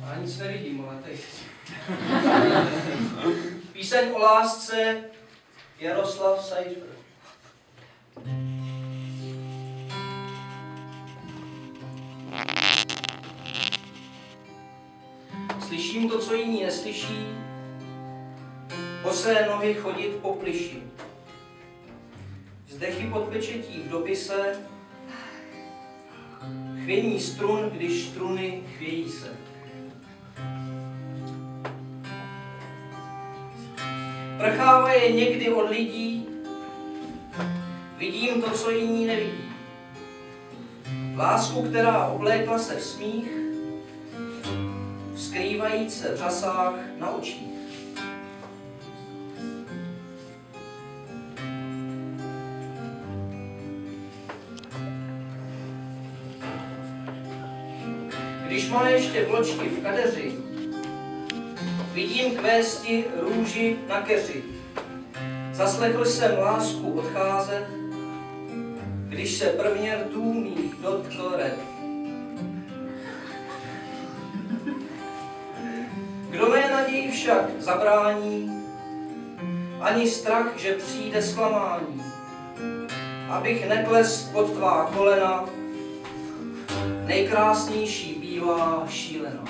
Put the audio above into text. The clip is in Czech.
Já nic nevidím, ale teď. Píseň o lásce Jaroslav Seifer. Slyším to, co jiní neslyší, bosé nohy chodit po pliši. Vzdechy pod pečetí v dopise, chvění strun, když struny chvějí se. Prchává je někdy od lidí, vidím to, co jiní nevidí. Lásku, která oblékla se v smích, skrývajíc se v řasách na očích. Když má ještě vločky v kadeři, vidím kvésti růži na keři. Zaslechl jsem lásku odcházet, když se prvně rtů mých dotkl red. Kdo mé naději však zabrání, ani strach, že přijde zklamání, abych nekles pod tvá kolena, nejkrásnější bývá šílená.